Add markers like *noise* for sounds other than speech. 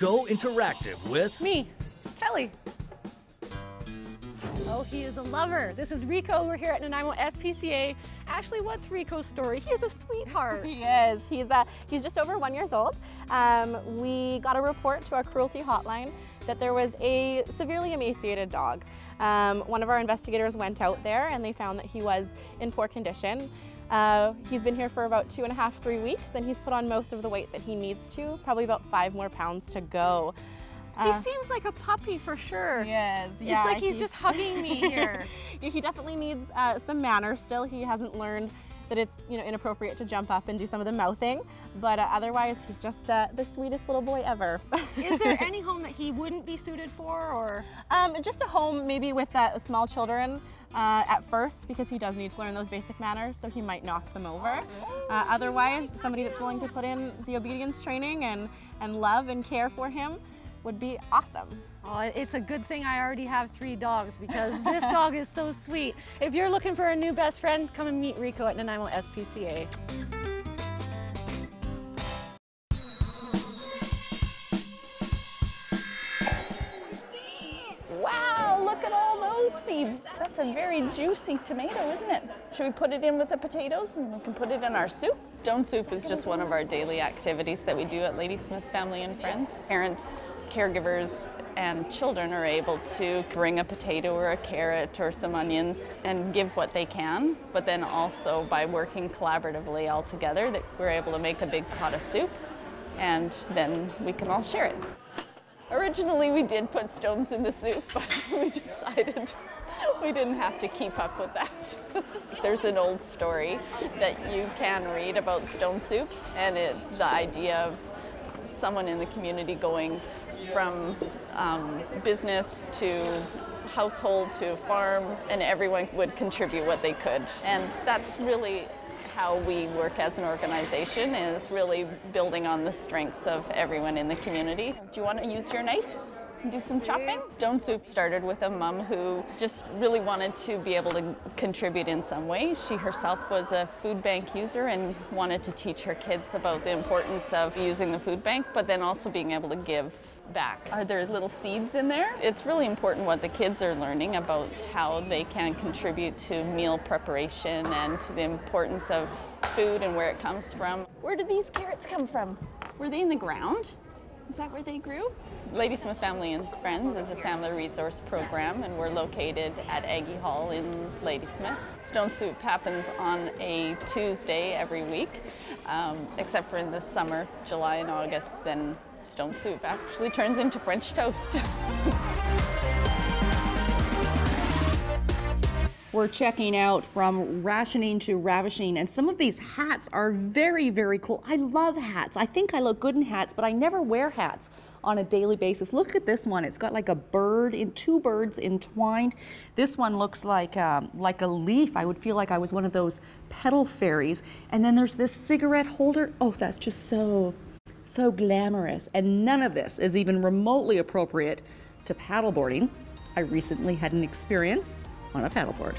Go interactive with Me, Kelly. Oh, he is a lover. This is Rico. We're here at Nanaimo SPCA. Ashley, what's Rico's story? He is a sweetheart. *laughs* He is. He's uh, he's just over one years old. Um, we got a report to our cruelty hotline that there was a severely emaciated dog. Um, one of our investigators went out there and they found that he was in poor condition. Uh, he's been here for about two and a half, three weeks, and he's put on most of the weight that he needs to, probably about five more pounds to go. he seems like a puppy for sure. Yes, yeah. It's like he's just hugging me *laughs* here. he definitely needs uh, some manners still. He hasn't learned that it's you know inappropriate to jump up and do some of the mouthing, but uh, otherwise he's just uh, the sweetest little boy ever. *laughs* is there any home that he wouldn't be suited for or? Um, just a home maybe with uh, small children uh, at first because he does need to learn those basic manners so he might knock them over. Uh, otherwise, somebody that's willing to put in the obedience training and, and love and care for him would be awesome. Oh, it's a good thing I already have three dogs because this *laughs* dog is so sweet. If you're looking for a new best friend, come and meet Rico at Nanaimo SPCA. Seeds. That's a very juicy tomato, isn't it? Should we put it in with the potatoes and we can put it in our soup? Stone soup is just one of our daily activities that we do at Ladysmith Family and Friends. Parents, caregivers, and children are able to bring a potato or a carrot or some onions and give what they can, but then also by working collaboratively all together that we're able to make a big pot of soup and then we can all share it. Originally we did put stones in the soup, *laughs* but we decided *laughs* we didn't have to keep up with that. *laughs* There's an old story that you can read about stone soup, and it's the idea of someone in the community going from um, business to household to farm, and everyone would contribute what they could. And that's really how we work as an organization is really building on the strengths of everyone in the community. Do you want to use your knife? Do some chopping. Stone Soup started with a mom who just really wanted to be able to contribute in some way. She herself was a food bank user and wanted to teach her kids about the importance of using the food bank, but then also being able to give back. Are there little seeds in there? It's really important what the kids are learning about how they can contribute to meal preparation and to the importance of food and where it comes from. Where did these carrots come from? Were they in the ground? Is that where they grew? Ladysmith Family and Friends is a family resource program and we're located at Aggie Hall in Ladysmith. Stone Soup happens on a Tuesday every week, um, except for in the summer, July and August, then Stone Soup actually turns into French toast. *laughs* We're checking out from rationing to ravishing, and some of these hats are very, very cool. I love hats. I think I look good in hats, but I never wear hats on a daily basis. Look at this one. It's got like a bird in two birds entwined. This one looks like um, like a leaf. I would feel like I was one of those petal fairies. And then there's this cigarette holder. Oh, that's just so so glamorous. And none of this is even remotely appropriate to paddleboarding. I recently had an experience on a paddleboard.